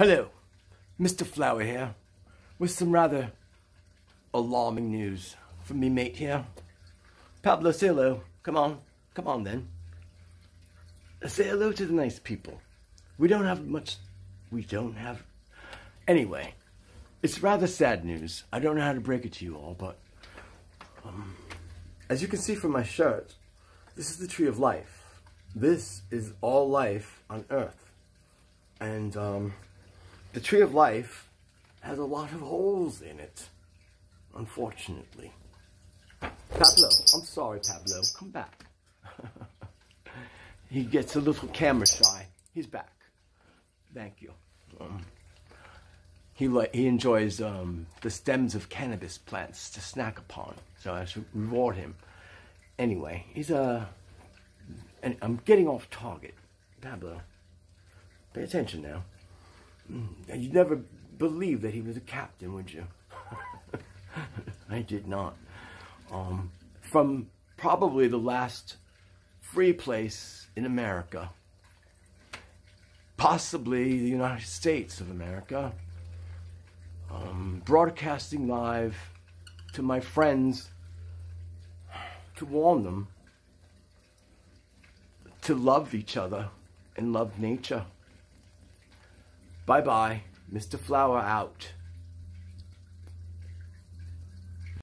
Hello, Mr. Flower here, with some rather alarming news from me mate here. Pablo, say hello. Come on, come on then. Say hello to the nice people. We don't have much, we don't have, anyway, it's rather sad news. I don't know how to break it to you all, but um, as you can see from my shirt, this is the tree of life. This is all life on earth. And um, the tree of life has a lot of holes in it, unfortunately. Pablo, I'm sorry, Pablo. Come back. he gets a little camera shy. He's back. Thank you. Um, he he enjoys um, the stems of cannabis plants to snack upon, so I should reward him. Anyway, he's a. Uh, and I'm getting off target, Pablo. Pay attention now. Mm, you'd never believe that he was a captain, would you? I did not. Um, from probably the last free place in America, possibly the United States of America, um, broadcasting live to my friends to warn them to love each other and love nature. Bye bye, Mr. Flower out.